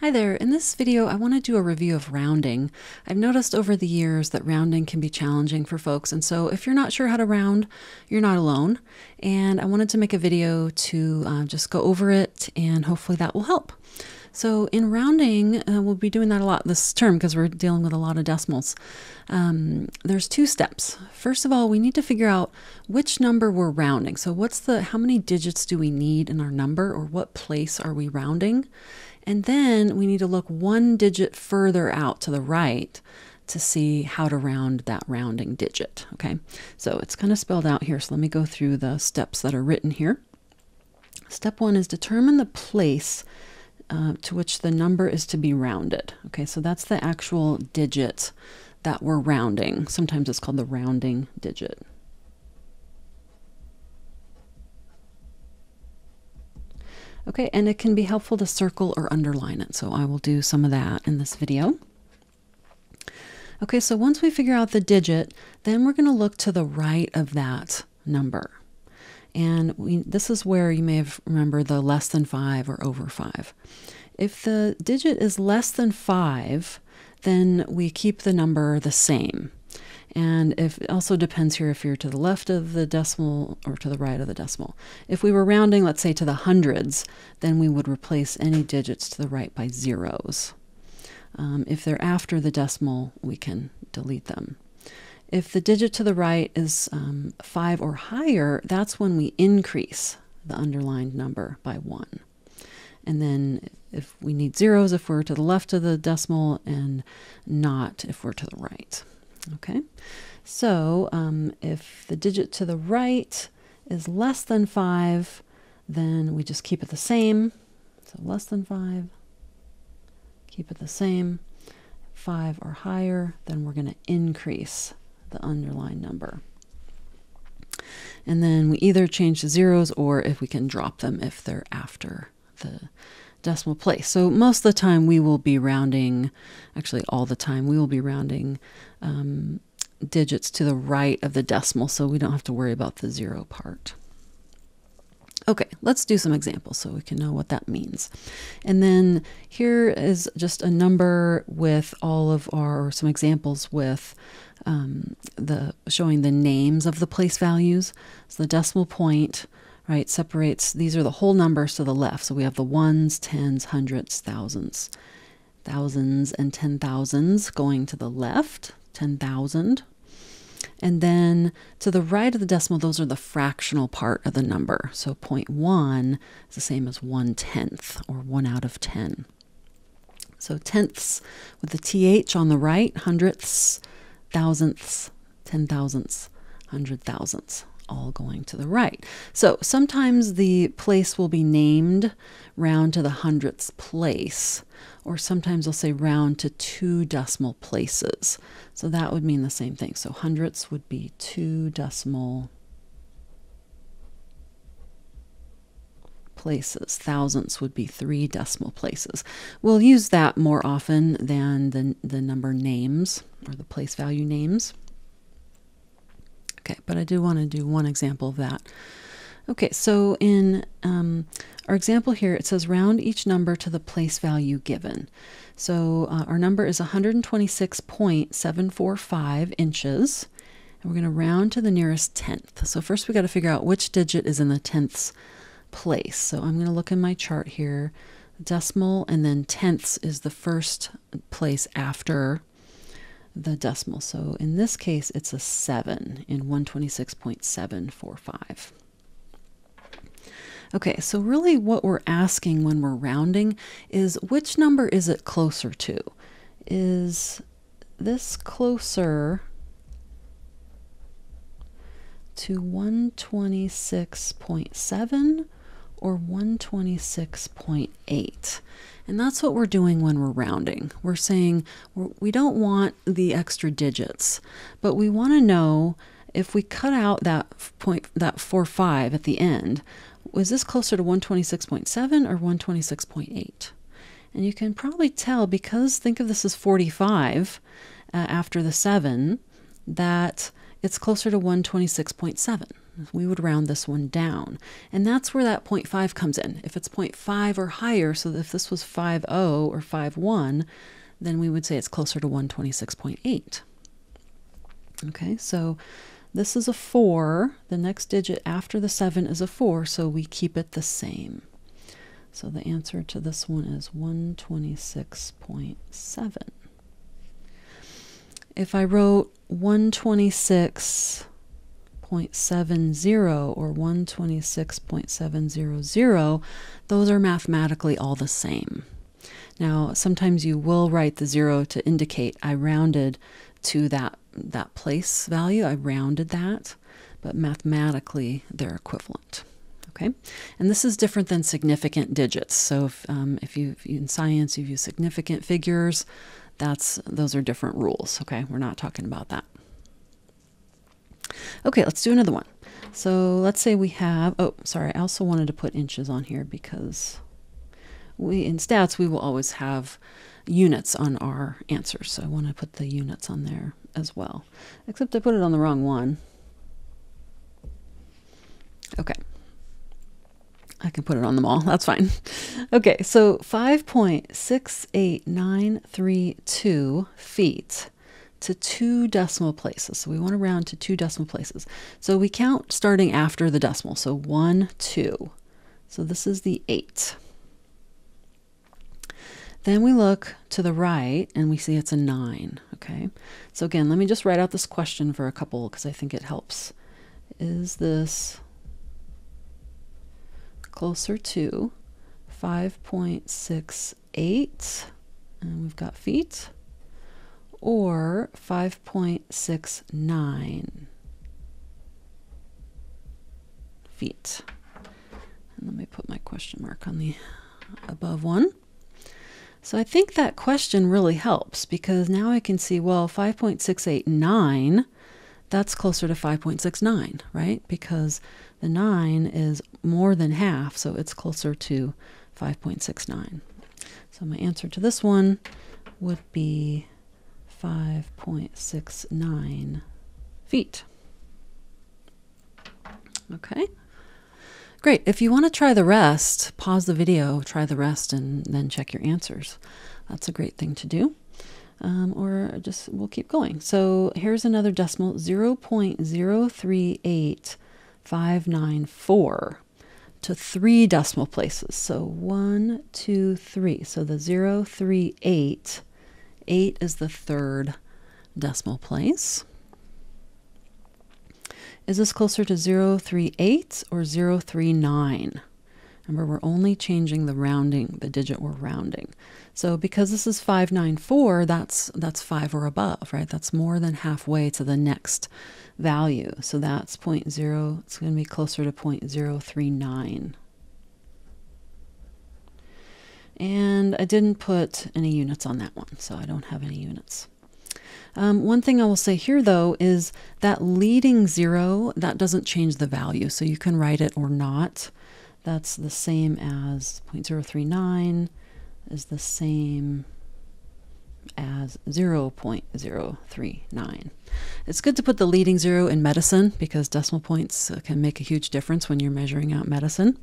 Hi there, in this video I want to do a review of rounding. I've noticed over the years that rounding can be challenging for folks and so if you're not sure how to round, you're not alone and I wanted to make a video to uh, just go over it and hopefully that will help. So in rounding, uh, we'll be doing that a lot this term because we're dealing with a lot of decimals. Um, there's two steps. First of all, we need to figure out which number we're rounding. So what's the, how many digits do we need in our number or what place are we rounding? And then we need to look one digit further out to the right to see how to round that rounding digit. Okay, so it's kind of spelled out here. So let me go through the steps that are written here. Step one is determine the place uh, to which the number is to be rounded. Okay, so that's the actual digit that we're rounding. Sometimes it's called the rounding digit. Okay, and it can be helpful to circle or underline it. So I will do some of that in this video. Okay, so once we figure out the digit, then we're going to look to the right of that number. And we, this is where you may have remembered the less than 5 or over 5. If the digit is less than 5, then we keep the number the same. And if it also depends here if you're to the left of the decimal or to the right of the decimal. If we were rounding, let's say to the hundreds, then we would replace any digits to the right by zeros. Um, if they're after the decimal, we can delete them. If the digit to the right is um, 5 or higher, that's when we increase the underlined number by 1. And then if we need zeros if we're to the left of the decimal and not if we're to the right. Okay, so um, if the digit to the right is less than 5, then we just keep it the same. So less than 5, keep it the same. 5 or higher, then we're going to increase the underlying number. And then we either change the zeros or if we can drop them if they're after the decimal place. So most of the time we will be rounding, actually all the time, we will be rounding um, digits to the right of the decimal so we don't have to worry about the zero part. Okay, let's do some examples so we can know what that means. And then here is just a number with all of our, some examples with um, the showing the names of the place values. So the decimal point, right, separates, these are the whole numbers to the left. So we have the ones, tens, hundreds, thousands, thousands and ten thousands going to the left, 10,000. And then to the right of the decimal, those are the fractional part of the number. So 0.1 is the same as 1 tenth or 1 out of 10. So tenths with the th on the right, hundredths, thousandths, ten thousandths, hundred thousandths all going to the right. So sometimes the place will be named round to the hundredths place, or sometimes they'll say round to two decimal places. So that would mean the same thing. So hundredths would be two decimal places. Thousandths would be three decimal places. We'll use that more often than the, the number names or the place value names. Okay, but I do want to do one example of that. Okay, so in um, our example here, it says round each number to the place value given. So uh, our number is 126.745 inches, and we're going to round to the nearest tenth. So first we got to figure out which digit is in the tenths place. So I'm going to look in my chart here. Decimal and then tenths is the first place after the decimal. So in this case, it's a 7 in 126.745. Okay, so really what we're asking when we're rounding is which number is it closer to? Is this closer to 126.7 or 126.8? And that's what we're doing when we're rounding. We're saying we're, do not want the extra digits, but we want to know if we cut out that point, that 4 5 at the end, was this closer to 126.7 or 126.8? And you can probably tell because think of this as 45 uh, after the 7 that it's closer to 126.7. we would round this one down. And that's where that 0.5 comes in. If it's 0.5 or higher, so if this was 5.0 or 5.1, then we would say it's closer to 126.8. Okay, so this is a 4. The next digit after the 7 is a 4, so we keep it the same. So the answer to this one is 126.7. If I wrote 126.70 or 126.700, those are mathematically all the same. Now, sometimes you will write the zero to indicate I rounded to that, that place value. I rounded that, but mathematically they're equivalent. Okay, and this is different than significant digits. So if, um, if you in science you've use significant figures, that's those are different rules. Okay, we're not talking about that. Okay, let's do another one. So let's say we have. Oh, sorry. I also wanted to put inches on here because we in stats we will always have units on our answers. So I want to put the units on there as well. Except I put it on the wrong one. Okay. I can put it on them all. That's fine. Okay, so 5.68932 feet to two decimal places. So we want to round to two decimal places. So we count starting after the decimal. So 1, 2. So this is the 8. Then we look to the right and we see it's a 9. Okay, so again, let me just write out this question for a couple because I think it helps. Is this closer to 5.68, and we've got feet, or 5.69 feet. And let me put my question mark on the above one. So I think that question really helps because now I can see, well, 5.689, that's closer to 5.69, right? Because the 9 is more than half, so it's closer to 5.69. So my answer to this one would be 5.69 feet. Okay. Great. If you want to try the rest, pause the video, try the rest, and then check your answers. That's a great thing to do. Um, or just we'll keep going. So here's another decimal 0.038 594 to three decimal places. So one, two, three. So the 038, 8 is the third decimal place. Is this closer to 038 or 039? Remember, we're only changing the rounding, the digit we're rounding. So because this is 594, that's that's 5 or above, right? That's more than halfway to the next value. So that's 0.0, it's going to be closer to 0.039. And I didn't put any units on that one, so I don't have any units. Um, one thing I will say here, though, is that leading zero, that doesn't change the value. So you can write it or not. That's the same as 0.039 is the same as 0.039. It's good to put the leading zero in medicine because decimal points uh, can make a huge difference when you're measuring out medicine.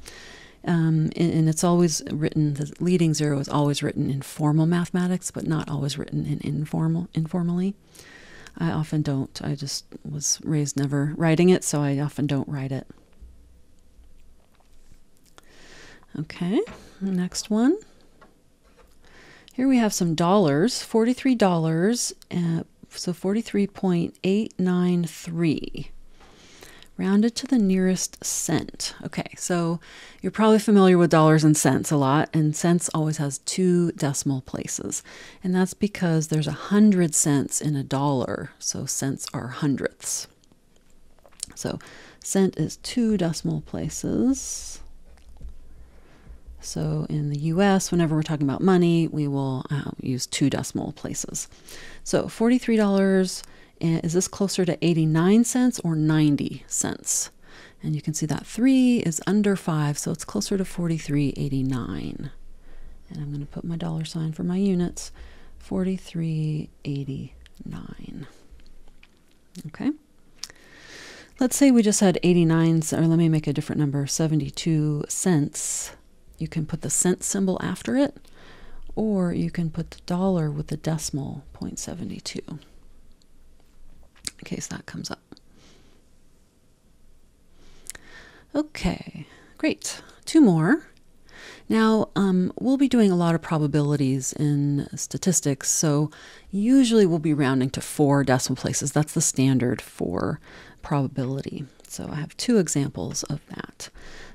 Um, and, and, it's always written, the leading zero is always written in formal mathematics, but not always written in informal, informally. I often don't. I just was raised never writing it, so I often don't write it. Okay, next one. Here we have some dollars, $43, uh, so 43.893. Rounded to the nearest cent. Okay, so you're probably familiar with dollars and cents a lot, and cents always has two decimal places. And that's because there's a hundred cents in a dollar, so cents are hundredths. So cent is two decimal places. So in the US, whenever we're talking about money, we will uh, use two decimal places. So $43, eh, is this closer to 89 cents or 90 cents? And you can see that 3 is under 5, so it's closer to 43.89. And I'm going to put my dollar sign for my units, 43.89. Okay. let's say we just had 89, or let me make a different number, 72 cents. You can put the cent symbol after it, or you can put the dollar with the decimal 0.72 in case that comes up. Okay, great. Two more. Now, um, we'll be doing a lot of probabilities in statistics, so usually we'll be rounding to four decimal places. That's the standard for probability. So I have two examples of that.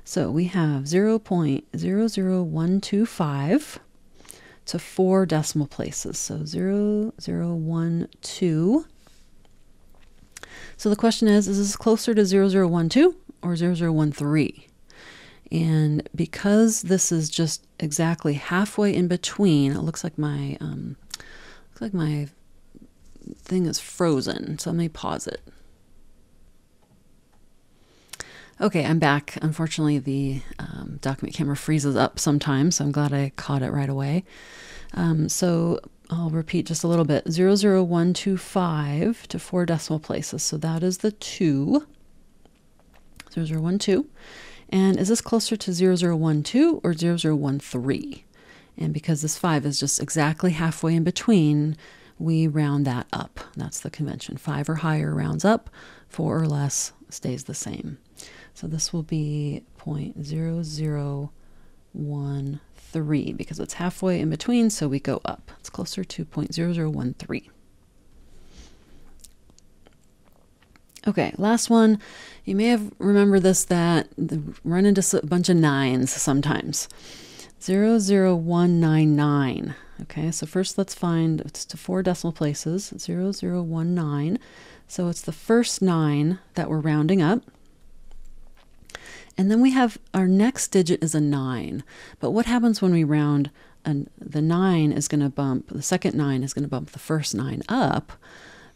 So we have 0.00125 to four decimal places. So 0012. So the question is, is this closer to 0012 or 0013? And because this is just exactly halfway in between, it looks like my um, looks like my thing is frozen. So let me pause it. Okay, I'm back. Unfortunately, the um, document camera freezes up sometimes, so I'm glad I caught it right away. Um, so I'll repeat just a little bit 00125 to four decimal places. So that is the 2. 0012. And is this closer to 0012 or 0013? And because this 5 is just exactly halfway in between, we round that up. That's the convention. 5 or higher rounds up, 4 or less stays the same. So this will be 0.0013 because it's halfway in between, so we go up. It's closer to 0.0013. Okay, last one. You may have remembered this that run into a bunch of nines sometimes. 00199. Okay, so first let's find it's to four decimal places 0019. So it's the first nine that we're rounding up. And then we have our next digit is a nine. But what happens when we round? And the nine is going to bump, the second nine is going to bump the first nine up.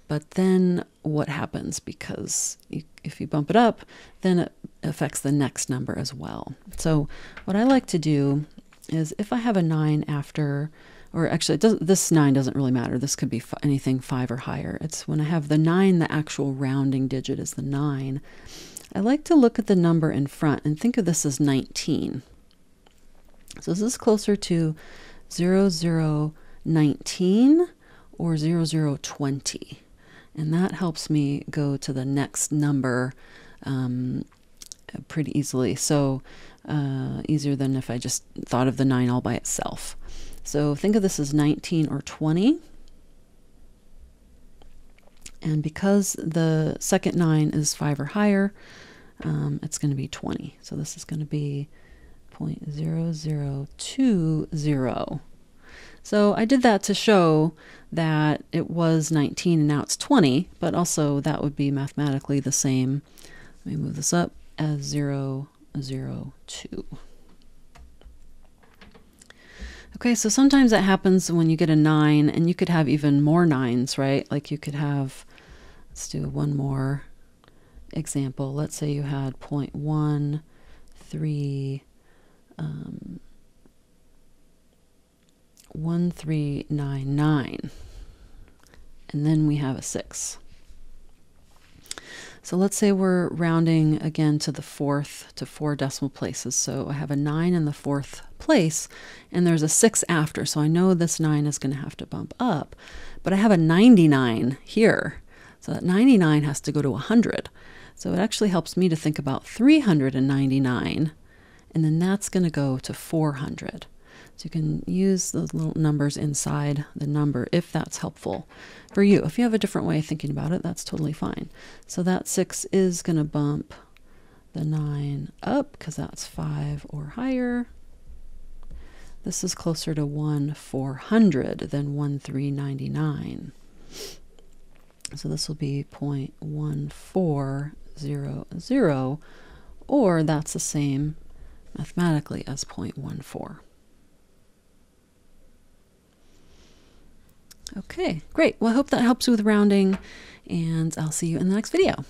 But then what happens? Because you, if you bump it up, then it affects the next number as well. So what I like to do is if I have a 9 after, or actually this 9 doesn't really matter. This could be anything 5 or higher. It's when I have the 9, the actual rounding digit is the 9. I like to look at the number in front and think of this as 19. So this is closer to 0019 or 0020? And that helps me go to the next number um, pretty easily. So uh, easier than if I just thought of the 9 all by itself. So think of this as 19 or 20. And because the second 9 is 5 or higher, um, it's going to be 20. So this is going to be 0.0020. So I did that to show that it was 19 and now it's 20, but also that would be mathematically the same. Let me move this up as 0, 0, 2. Okay, so sometimes that happens when you get a 9, and you could have even more 9s, right? Like you could have, let's do one more example. Let's say you had 0.1, 3, um, 1399. And then we have a 6. So let's say we're rounding again to the fourth to four decimal places. So I have a 9 in the fourth place, and there's a 6 after. So I know this 9 is going to have to bump up. But I have a 99 here. So that 99 has to go to 100. So it actually helps me to think about 399, and then that's going to go to 400. So you can use the little numbers inside the number if that's helpful for you. If you have a different way of thinking about it, that's totally fine. So that 6 is going to bump the 9 up because that's 5 or higher. This is closer to 1 400 than 1 399. So this will be 0.1400, or that's the same mathematically as 0.14. Okay, great. Well, I hope that helps you with rounding, and I'll see you in the next video.